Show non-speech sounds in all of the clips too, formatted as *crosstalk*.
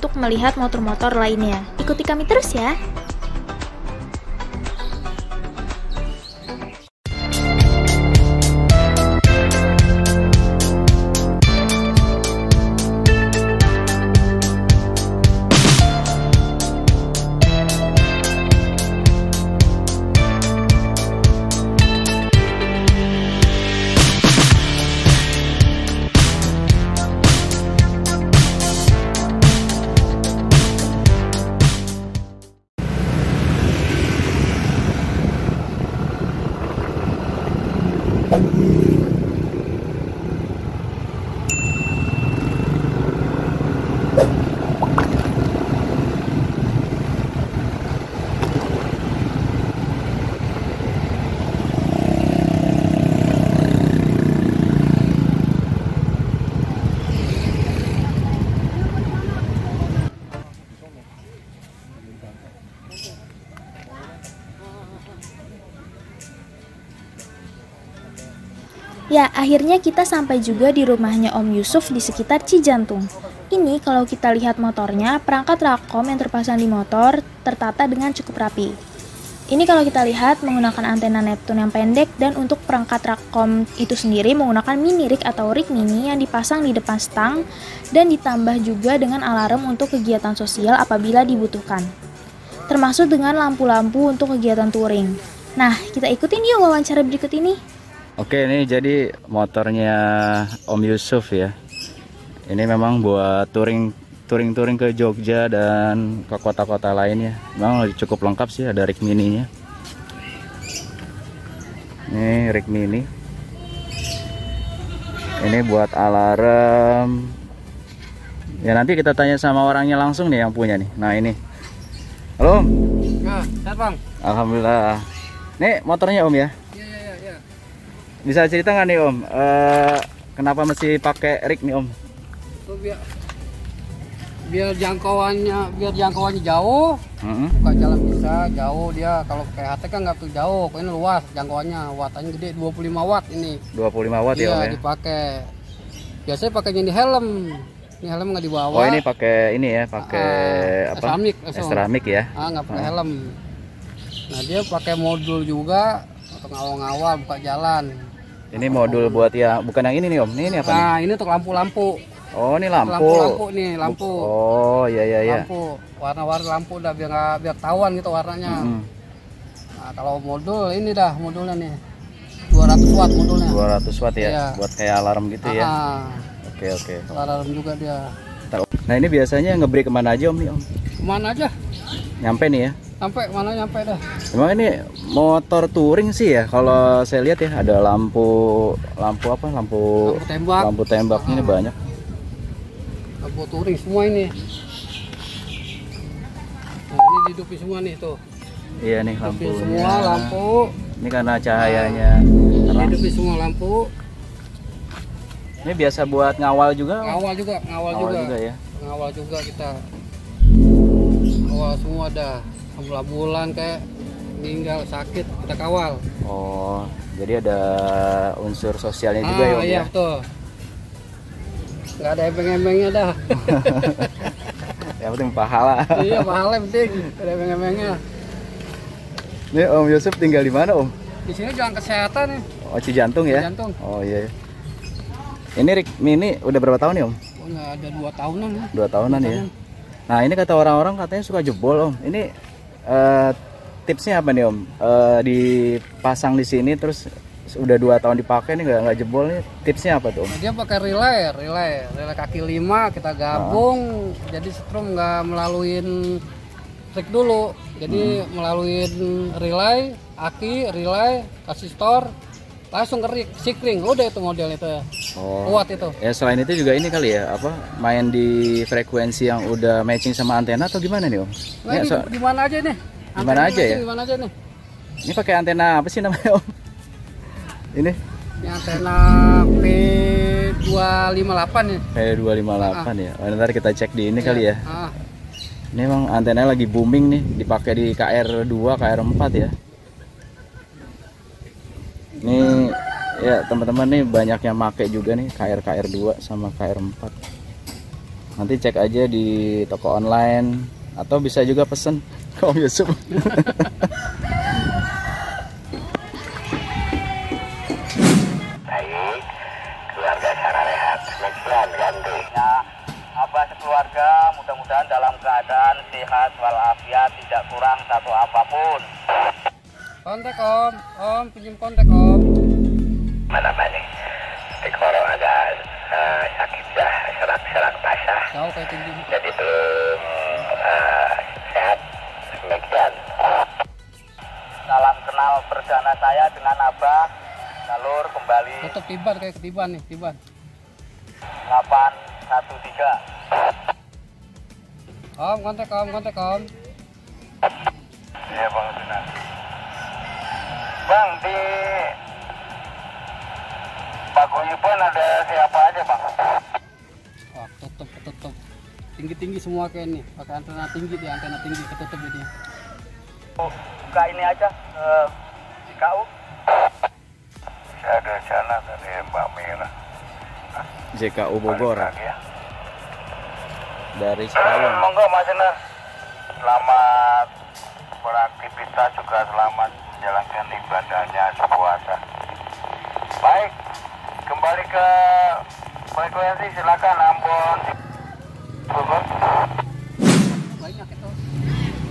untuk melihat motor-motor lainnya. Ikuti kami terus ya. Ya, akhirnya kita sampai juga di rumahnya Om Yusuf di sekitar Cijantung. Ini kalau kita lihat motornya, perangkat Rakom yang terpasang di motor tertata dengan cukup rapi. Ini kalau kita lihat menggunakan antena Neptune yang pendek dan untuk perangkat Rakom itu sendiri menggunakan mini rig atau rig mini yang dipasang di depan stang dan ditambah juga dengan alarm untuk kegiatan sosial apabila dibutuhkan. Termasuk dengan lampu-lampu untuk kegiatan touring. Nah, kita ikutin yuk wawancara berikut ini. Oke, ini jadi motornya Om Yusuf ya. Ini memang buat touring touring-touring ke Jogja dan ke kota-kota lainnya. Memang cukup lengkap sih, ada rig mininya. Ini rig mini. Ini buat alarm. Ya nanti kita tanya sama orangnya langsung nih yang punya nih. Nah ini. Halo. Ya. Alhamdulillah. Nih motornya Om ya. Bisa cerita nggak nih Om? Eh, kenapa mesti pakai rig nih Om? Tuh biar biar jangkauannya biar jangkauannya jauh Mm-mm. buka jalan bisa jauh dia kalau pakai HT kan nggak tuh jauh ini luas jangkauannya wattanya gede 25 watt ini 25 watt ya iya Om ya. dipakai biasanya pakainya di helm ini helm nggak dibawa Oh ini pakai ini ya, pakai Ah, apa? Ceramik. Ceramik ya. ah nggak pakai helm nah dia pakai modul juga untuk ngawal-ngawal buka jalan Ini modul buat ya, bukan yang ini nih Om. Ini, ini apa nih? nah ini untuk lampu-lampu Oh ini lampu. lampu-lampu nih lampu Oh iya iya iya. lampu warna-warna lampu udah biar nggak biar tahuan gitu warnanya Mm. nah, kalau modul ini dah modulnya nih 200 watt modulnya 200 watt ya, Iya. buat kayak alarm gitu ya. Ah, Oke oke. alarm juga dia Nah ini biasanya ngebreak ke mana aja Om nih Om? ke mana aja Nyampe nih ya. Sampai mana nyampe dah Emang ini motor touring sih ya. Kalau saya lihat ya ada lampu lampu apa? Lampu lampu tembak lampu tembak ini banyak. lampu touring semua ini nah, ini dihidupin semua nih tuh Iya nih lampunya. semua lampu Ini karena cahayanya terang. dihidupin semua lampu Ini biasa buat ngawal juga. Ngawal juga ngawal, Ngawal juga, juga ya. ngawal juga kita ngawal semua dah ambulan kayak meninggal sakit kita kawal Oh, jadi ada unsur sosialnya juga ya, ah Om iya ya. betul nggak ada embeng-embengnya dah *laughs* Yang penting pahala. iya pahala penting ada embeng-embengnya Nih Om Yusuf tinggal di mana Om? di sini jalan kesehatan nih Oh Cijantung ya? jantung Oh iya. Ini Rick Mini udah berapa tahun nih Om? oh, ada dua tahunan ya Dua tahunan ya. Tahunan. Nah ini kata orang-orang katanya suka jebol Om. Ini eh, tipsnya apa nih Om? Eh, dipasang di sini terus udah dua tahun dipakai nih nggak nggak jebol nih. Tipsnya apa tuh Om? Dia pakai relay relay relay kaki lima kita gabung jadi setrum nggak melaluin trik dulu jadi melalui relay aki relay kasih store langsung kerik sikring udah itu model itu ya Oh. kuat itu Ya selain itu juga ini kali ya apa main di frekuensi yang udah matching sama antena atau gimana nih Om? nah, Ya, so- di mana aja nih Di Antena mana aja ya? di mana aja nih ini pakai antena apa sih namanya Om? *laughs* Ini ini antena P258 nih P258 ya. Oh, ntar kita cek di ini kali ya. ah, Ini emang antenanya lagi booming nih, dipakai di KR2, KR4 ya. Ini ya teman-teman nih banyak yang make juga nih KR KR2 sama KR4. nanti cek aja di toko online atau bisa juga pesen *laughs* Om Yusuf tiban ketiban nih, tiban. 813 Om kontak om, kontak om. Iya Bang Sinan. Bang di Paguyuban ada siapa aja Bang? Wah, tutup, ketutup. Tinggi-tinggi semua kayak ini. Pakai antena tinggi di antena tinggi ketutup ini. Buka ini aja eh, di KU. Saya ada sana dari Mbak Mira. JKU Bogor Lagi ya. dari Cipayung Monggo Mas Sinan. Selamat beraktivitas juga selamat menjalankan ibadahnya sepuasa. Baik, kembali ke frekuensi silakan Ambon. Bogor. Banyak itu.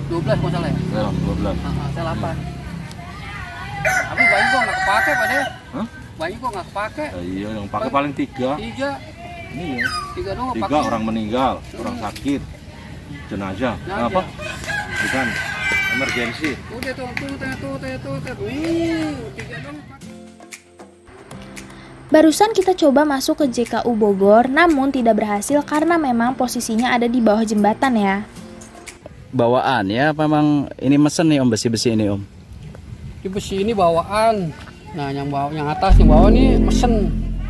12 kalau salah ya? Ya, 12 Ah, saya 8. Tapi banyak kok nggak kepake Pak deh. Hah? Banyak kok nggak kepake. Ya, iya, yang pakai paling tiga. Tiga, Ini ya. tiga doang Tiga pakai. orang meninggal, orang sakit, jenazah. Jenazah. Apa? Bukan emergensi. Udah tuh, tuh, tuh, tuh, tuh, tuh. Wih, tiga doang pakai. Barusan kita coba masuk ke JKU Bogor, namun tidak berhasil karena memang posisinya ada di bawah jembatan ya. bawaan ya memang ini mesen nih Om besi-besi ini Om Di besi ini bawaan. Nah, yang bawah, yang atas, yang bawah ini mesen.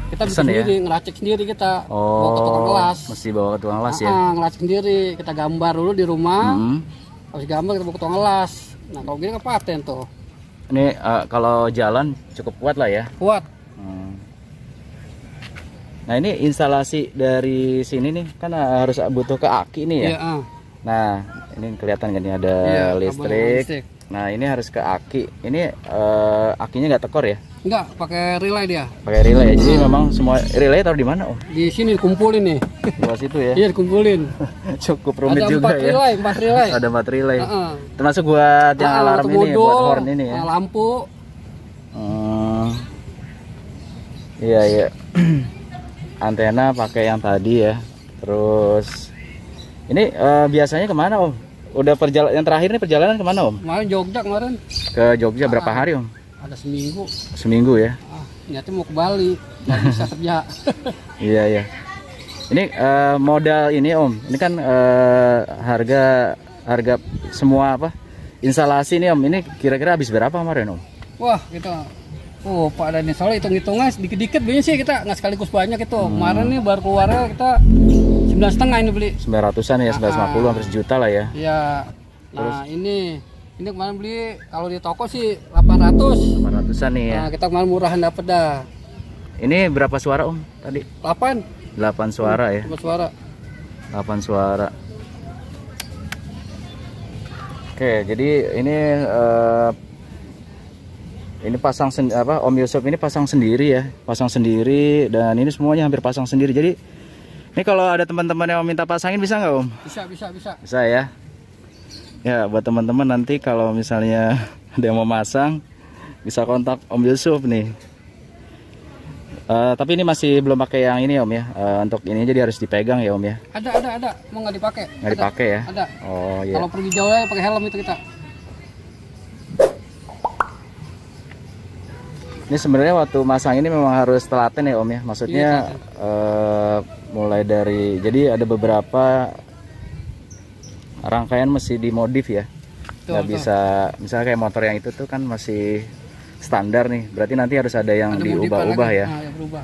Kita Mesen ya? sendiri, ngeracik sendiri kita. Bawa ke tukang Oh kelas. mesti bawa ke tukang kelas ya Ah, ngeracik sendiri. Kita gambar dulu di rumah. Hmm. Habis gambar kita bawa ke tukang kelas. Nah, kalau gini kan paten tuh. Ini eh, kalau jalan cukup kuat lah ya. Kuat. Hmm. Nah ini instalasi dari sini nih kan harus butuh ke aki nih ya. Iya, ah. Nah ini kelihatan kan ini ada Iya, listrik. Nah ini harus ke aki. Ini eh, akinya nggak tekor ya? Enggak, pakai relay dia. Pakai relay. Jadi memang semua relay taruh di mana Om? Di sini dikumpulin nih. Di bawah situ ya. *laughs* Iya, dikumpulin. *laughs* Cukup rumit Ada juga empat ya. relay, empat relay. Ada empat relay. Heeh. Termasuk buat yang Ah, alarm ini, buat horn ini ya. ah, Lampu. Hmm. Iya iya. *clears throat* Antena pakai yang tadi ya. Terus ini eh, biasanya ke mana om? Udah perjalanan yang terakhir ini perjalanan ke mana om? Kemarin Jogja kemarin Ke Jogja berapa Ah. hari om? ada seminggu. Seminggu ya? Ah, niatnya mau ke Bali, nggak bisa *laughs* kerja. Iya iya. Ini eh, modal ini om. Ini kan eh, harga harga semua apa? Instalasi nih om. Ini kira-kira habis berapa kemarin om? Wah, kita Oh, Pak dan soalnya hitung-hitungnya sedikit-dikit belinya sih kita nggak sekaligus banyak itu. Hmm. Kemarin nih baru keluarnya kita sembilan setengah ini beli. 900-an ya, 950 hampir sejuta lah ya. Ya. Nah ini ini kemarin beli kalau di toko sih 800. 800-an nih ya. Nah kita kemarin murahan dapet dah. Ini berapa suara om tadi? 8 8 suara ya. dapat suara. 8 suara. Oke, jadi ini eh, ini pasang sen- apa Om Yusuf ini pasang sendiri ya, pasang sendiri dan ini semuanya hampir pasang sendiri. Jadi ini kalau ada teman-teman yang mau minta pasangin bisa nggak Om? Bisa bisa bisa. Bisa ya. Ya buat teman-teman nanti kalau misalnya *laughs* ada yang mau masang bisa kontak Om Yusuf nih. Eh, tapi ini masih belum pakai yang ini Om ya. Eh, untuk ini jadi harus dipegang ya Om ya. Ada ada ada. Mau nggak dipakai? Nggak dipakai ya? Ada. Oh iya. Kalau pergi jauh ya pakai helm itu kita. Ini sebenarnya waktu masang ini memang harus telaten ya Om ya. Maksudnya Iya, eh, mulai dari jadi ada beberapa rangkaian mesti dimodif ya. Betul, Nggak bisa misalnya kayak motor yang itu tuh kan masih standar nih. Berarti nanti harus ada yang diubah-ubah ya. Nah, berubah.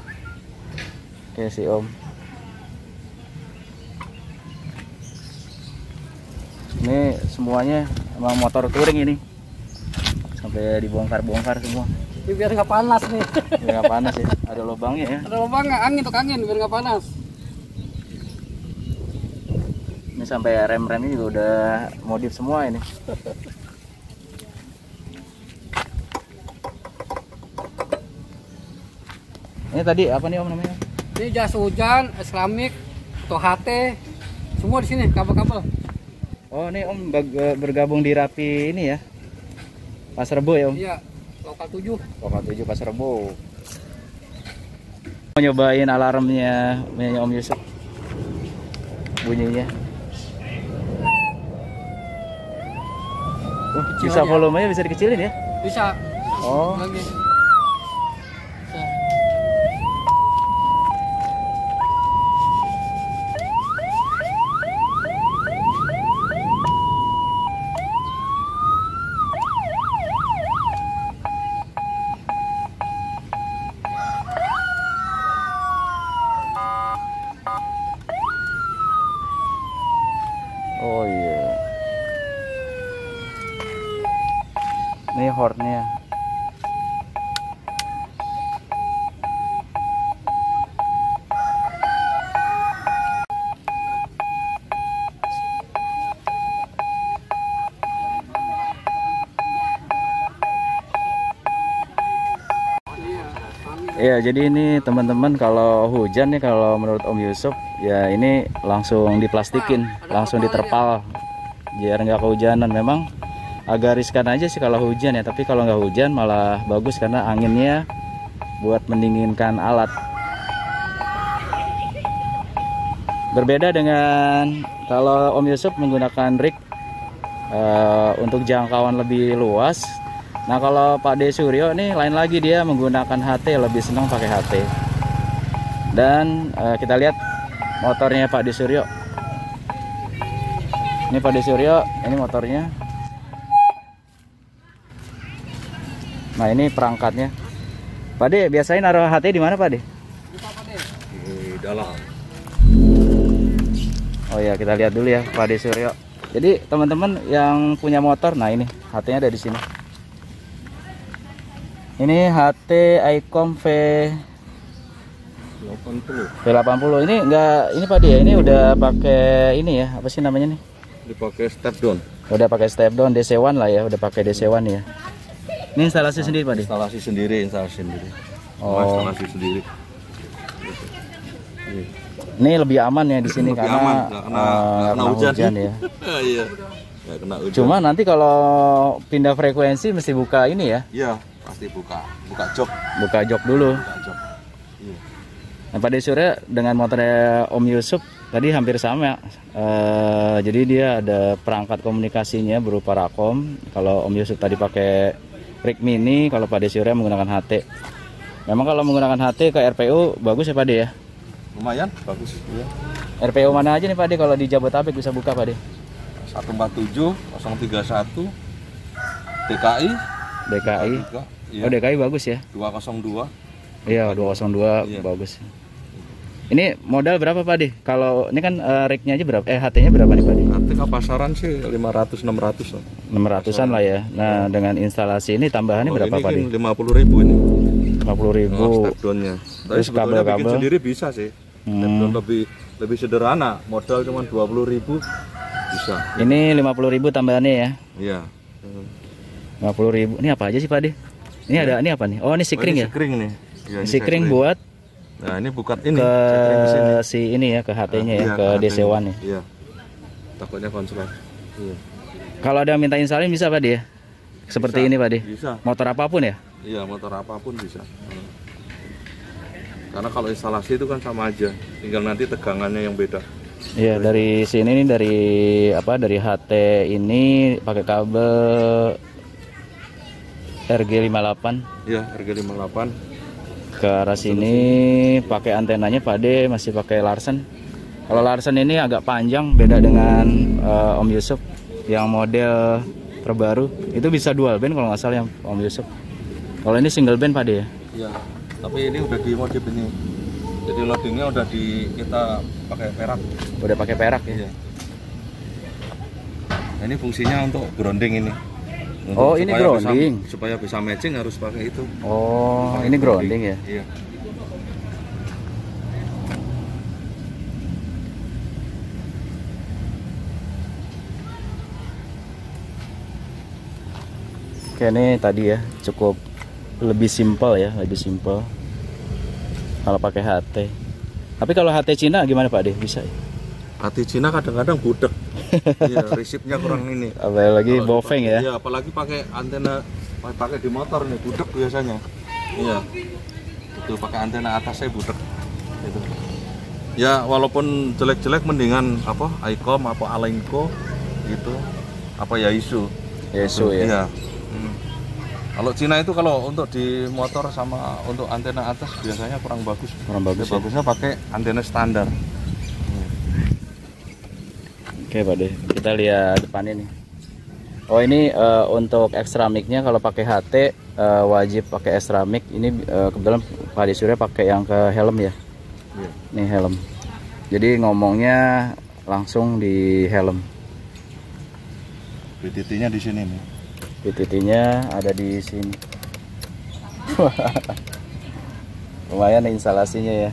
Oke sih Om. Ini semuanya emang motor touring ini. Sampai dibongkar-bongkar semua. Ini biar nggak panas nih. Biar nggak panas ya. Ada lubangnya ya. Ada lubang nggak angin untuk angin biar nggak panas. Ini sampai rem-rem ini juga udah modif semua ini. Ini tadi apa nih Om namanya? Ini jas hujan, Islamic, atau HT, semua di sini kabel-kabel. Oh, ini Om bergabung di Rapi ini ya. Pasar Rebo ya Om? Iya, lokal 7. Lokal 7 Pasar Rebo. Mau nyobain alarmnya punya Om Yusuf. Bunyinya. Oh, Kecil bisa aja. volumenya bisa dikecilin ya? Bisa. Oh. Lagi. Bisa. Oh iya. Ini hornnya. Iya, jadi ini teman-teman kalau hujan nih kalau menurut Om Yusuf ya ini langsung diplastikin, langsung diterpal biar nggak kehujanan. Memang agak riskan aja sih kalau hujan ya, tapi kalau nggak hujan malah bagus karena anginnya buat mendinginkan alat. Berbeda dengan kalau Om Yusuf menggunakan rig eh, untuk jangkauan lebih luas. Nah kalau Pak De Suryo nih lain lagi dia menggunakan HT lebih senang pakai HT. Dan eh, kita lihat motornya Pak De Suryo. Ini Pak De Suryo, ini motornya. Nah ini perangkatnya. Pak De biasanya naruh HT di mana Pak De? Di dalam. Oh ya kita lihat dulu ya Pak De Suryo. Jadi teman-teman yang punya motor, nah ini HT-nya ada di sini. Ini HT Icom V 80. V80 ini enggak ini Pak ya, ini udah pakai ini ya, apa sih namanya nih? Dipakai step down. Udah pakai step down DC1 lah ya, udah pakai DC1 ya. Ini instalasi sendiri Pak? Instalasi sendiri, instalasi sendiri. Oh. Instalasi sendiri. Ini lebih aman ya di sini Lebih karena aman, nggak kena, eh, nggak nggak kena hujan. hujan ya. *laughs* Iya. Kena hujan. Cuma nanti kalau pindah frekuensi mesti buka ini ya, Iya, pasti buka. Buka jok. buka jok dulu. Buka jok. Iya. Nah, Pak Surya dengan motornya Om Yusuf tadi hampir sama. Eh, jadi dia ada perangkat komunikasinya berupa Rakom. Kalau Om Yusuf tadi pakai rig mini, kalau Pak Surya menggunakan HT. Memang kalau menggunakan HT ke RPU bagus ya Pak De ya? Lumayan, bagus. Iya. RPU mana aja nih Pak De kalau di Jabotabek bisa buka Pak De? 147 031 DKI DKI. Iya. Oh DKI bagus ya? 202 Iya 202 Iya. bagus. Ini modal berapa Pak De? Kalau ini kan eh, rignya aja berapa? Eh HT-nya berapa nih Pak De? Artinya pasaran sih 500 600 lah. 600-an lah ya. Nah, dengan instalasi ini tambahannya Oh, berapa ini Pak De? kan 50 ribu ini 50 ribu. oh, step down-nya. Tapi Terus sebetulnya bikin kabel-kabel? sendiri bisa sih. Step Hmm. down lebih lebih sederhana, modal cuma 20 ribu bisa. Ini 50 ribu tambahannya ya. Iya. 50 ribu. Ini apa aja sih Pak De? Ini ada ini apa nih? Oh, ini sikring oh, ini ya? Sikring nih. Iya, ini Sikring buat Nah, ini bukan ini. ke si ini ya, ke HT-nya ya, Iya, ke HT-nya. DC1 ya. Iya. Takutnya konslet. Iya. Kalau ada yang minta instalin bisa Pak De ya? Seperti Bisa. ini Pak De. Bisa. Motor apa pun ya? Iya, motor apa pun bisa. Karena kalau instalasi itu kan sama aja, tinggal nanti tegangannya yang beda. Iya, dari sini nih dari apa? Dari HT ini pakai kabel RG58 Iya, harga 58. ke arah sini pakai antenanya Pak De masih pakai Larsen. Kalau Larsen ini agak panjang beda dengan eh, Om Yusuf yang model terbaru itu bisa dual band kalau nggak salah yang Om Yusuf. Kalau ini single band Pak De ya. Iya, tapi ini udah dimodif ini. Jadi loadingnya udah di kita pakai perak. Udah pakai perak ya. Iya. Nah, ini fungsinya untuk grounding ini. Untuk oh ini grounding. Bisa, supaya bisa matching harus pakai itu. Oh supaya ini grounding, ya? Iya. Oke ini tadi ya cukup lebih simpel ya lebih simpel kalau pakai HT. Tapi kalau HT Cina gimana Pak deh bisa? Ya? HT Cina kadang-kadang budek. Iya, resipnya kurang ini. Apalagi boveng dipakai- ya. Iya, apalagi pakai antena pakai di motor nih budek biasanya. Iya. Itu pakai antena atasnya budek. Itu. Ya walaupun jelek-jelek mendingan apa Icom apa Alenco gitu apa Yaesu. Yesu ya. Iya. Hmm. Kalau Cina itu kalau untuk di motor sama untuk antena atas biasanya kurang bagus. Kurang bagus ya. bagusnya pakai antena standar. Oke Pak De, kita lihat depan ini. Oh ini eh, untuk extra mic-nya kalau pakai HT eh, wajib pakai extra mic. Ini eh, kebetulan Pak De Surya pakai yang ke helm ya. Ini helm. Jadi ngomongnya langsung di helm. BTT-nya di sini nih. PTT-nya ada di sini. *laughs* Lumayan instalasinya ya.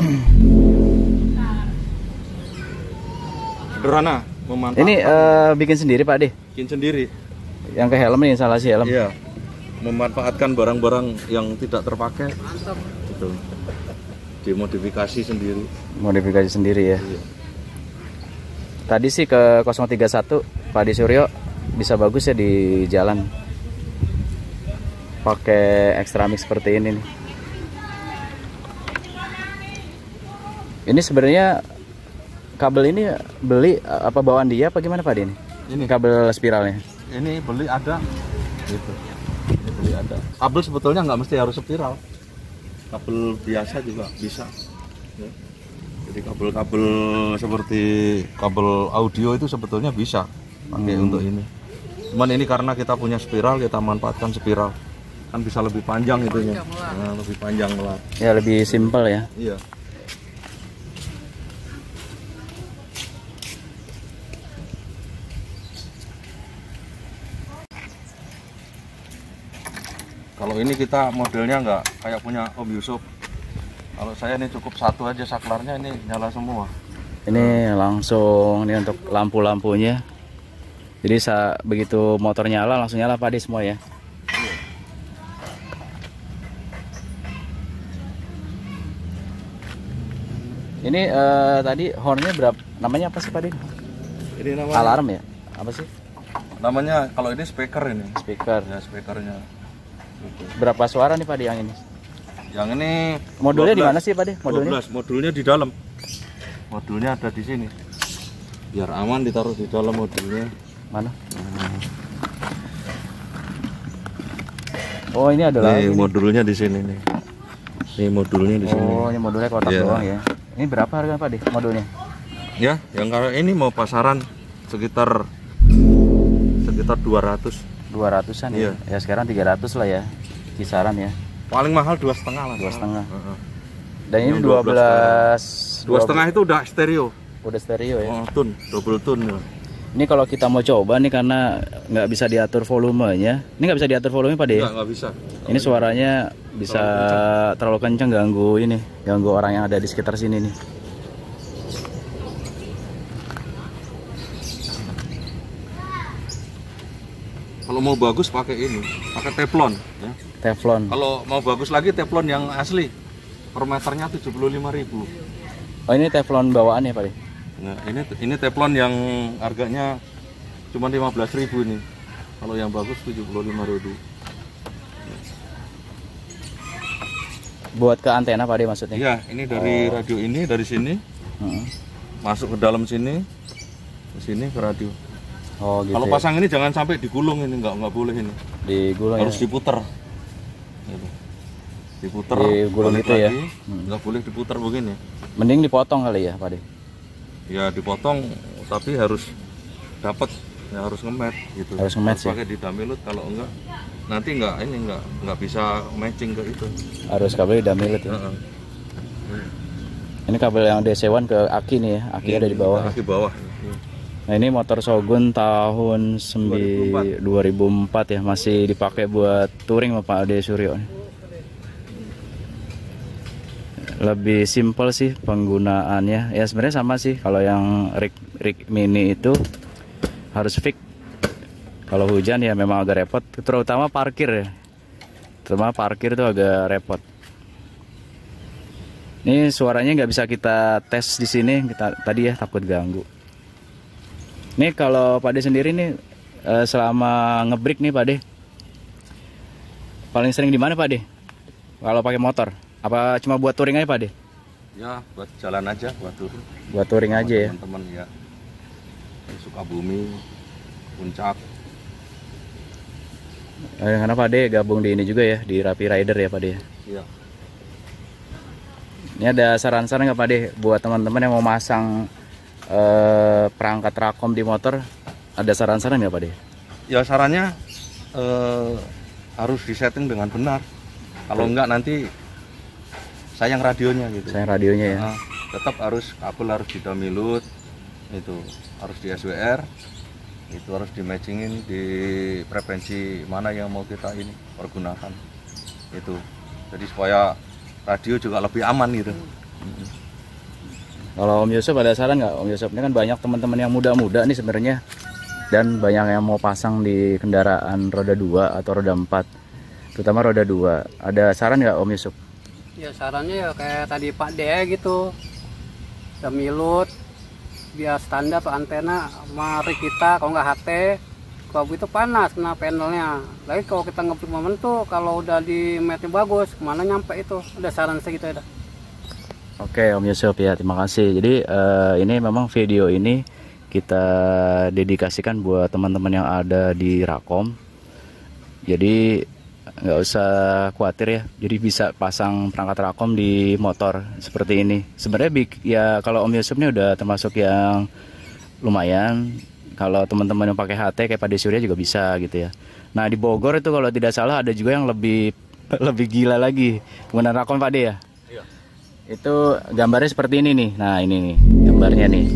*clears throat* Sederhana, memanfaatkan. Ini eh, bikin sendiri Pak De. bikin sendiri. Yang ke helm nih instalasi helm. Iya. Memanfaatkan barang-barang yang tidak terpakai. Gitu. Dimodifikasi sendiri. Modifikasi sendiri ya. Iya. Tadi sih ke 031 Pak Di Suryo bisa bagus ya di jalan. Pakai extra mix seperti ini nih. Ini sebenarnya kabel ini beli apa bawaan dia apa gimana Pak Di ini? Ini Kabel spiralnya. ini beli ada gitu. Ini beli ada. Kabel sebetulnya nggak mesti harus spiral. Kabel biasa juga bisa. Ya. Jadi kabel-kabel seperti kabel audio itu sebetulnya bisa pakai Hmm. untuk ini. Cuman ini karena kita punya spiral kita manfaatkan spiral. Kan bisa lebih panjang itunya. Nah, lebih panjang melat. Ya lebih simpel ya. Iya. Kalau ini kita modelnya nggak kayak punya Om Yusuf. Kalau saya ini cukup satu aja saklarnya ini nyala semua. Ini langsung ini untuk lampu-lampunya. Jadi sa begitu motor nyala langsung nyala Pak Di semua ya. Ini eh, tadi hornnya berapa? Namanya apa sih Pak Di? Ini namanya Alarm ya? Apa sih? namanya kalau ini speaker ini. Speaker. Ya speakernya. Berapa suara nih Pak yang ini? Yang ini Modulnya di 12. mana sih Pak Di? Modulnya? 12, modulnya di dalam. Modulnya ada di sini. Biar aman ditaruh di dalam modulnya. Mana? Oh ini ada lagi. Nih nih. modulnya di sini nih. Nih modulnya di sini. Oh ini modulnya kotak Iya. doang ya. Ini berapa harga Pak Di modulnya? Ya, yang kalau ini mau pasaran sekitar sekitar 200. 200-an ya. Iya. Ya sekarang 300 lah ya. Kisaran ya. Paling mahal dua setengah lah. Dua setengah. Dan ini Yang 12 Dua setengah itu udah stereo. udah stereo ya. Oh, tun, double tune. ya. Ini kalau kita mau coba nih karena nggak bisa diatur volumenya. Ini nggak bisa diatur volume Pak De. Enggak, enggak bisa. Ini suaranya bisa terlalu kencang ganggu ini, ganggu orang yang ada di sekitar sini nih. Kalau mau bagus pakai ini, pakai teflon ya. Teflon. Kalau mau bagus lagi teflon yang asli. Per meternya 75.000. Oh ini teflon bawaan ya Pak. Nah, ini ini teflon yang harganya cuma 15.000 ini. Kalau yang bagus 75.000. Buat ke antena Pak De maksudnya. Iya, ini dari radio ini dari sini Heeh. masuk ke dalam sini ke sini ke radio. Oh gitu. Kalau ya. pasang ini jangan sampai digulung ini nggak nggak boleh ini. digulung ya. Harus diputer. Gitu. Diputer. Digulung itu ya? lagi. Nggak boleh diputer begini. Mending dipotong kali ya Pak De. Ya dipotong tapi harus dapat ya harus ngemet gitu. Harus ngemet ya? pakai di damilut kalau enggak nanti enggak ini enggak enggak bisa matching ke itu. Harus kabel damilet ya. Heeh. Ini kabel yang DC1 ke aki nih ya. Aki ada di bawah. ya. Kaki bawah. Nah ini motor Shogun tahun 9 2004 ya masih dipakai buat touring sama Pak Ade Suryo. Lebih simpel sih penggunaannya. Ya sebenarnya sama sih kalau yang rig rig mini itu harus fix Kalau hujan ya memang agak repot, terutama parkir ya. Terutama parkir itu agak repot. Ini suaranya nggak bisa kita tes di sini, kita tadi ya takut ganggu. Nih kalau Pak De sendiri nih eh, selama ngebreak nih Pak De, paling sering di mana Pak De? Kalau pakai motor? Apa cuma buat touring aja Pak De? Ya, buat jalan aja, buat turun. Buat touring aja ya. Teman-teman ya. Sukabumi, Puncak. Eh, karena Pak De gabung di ini juga ya, di Rapi Rider ya Pak De. Iya. Ini ada saran-saran nggak Pak De buat teman-teman yang mau masang eh, perangkat rakom di motor? Ada saran-saran nggak Pak De? Ya sarannya eh, harus disetting dengan benar. Kalau enggak nanti sayang radionya gitu. Saya radionya ya. Nah, tetap harus kabel harus di domilut itu harus di SWR itu harus di matchingin di frekuensi mana yang mau kita ini pergunakan itu jadi supaya radio juga lebih aman gitu Kalau Om Yusuf ada saran nggak? Om Yusuf? Ini kan banyak teman-teman yang muda-muda nih sebenarnya. Dan banyak yang mau pasang di kendaraan roda 2 atau roda 4 terutama roda 2 ada saran nggak Om Yusuf? ya sarannya ya kayak tadi Pak De gitu. Demilut biar standar tuh antena mari kita kalau nggak HT kalau itu panas kena panelnya. Lagi kalau kita ngebreak momen tuh kalau udah di matnya bagus ke mana nyampe itu? Udah saran segitu ya. Oke Om Yusuf ya terima kasih. Jadi eh, ini memang video ini kita dedikasikan buat teman-teman yang ada di Rakom. Jadi nggak usah khawatir ya. Jadi bisa pasang perangkat Rakom di motor seperti ini. Sebenarnya ya kalau Om Yusuf ini udah termasuk yang lumayan. Kalau teman-teman yang pakai HT kayak Pak Surya juga bisa gitu ya. Nah di Bogor itu kalau tidak salah ada juga yang lebih *laughs* lebih gila lagi penggunaan Rakom Pak De ya. Itu gambarnya seperti ini nih. Nah, ini nih gambarnya nih.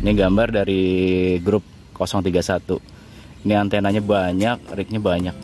Ini gambar dari grup 031. Ini antenanya banyak, rignya banyak.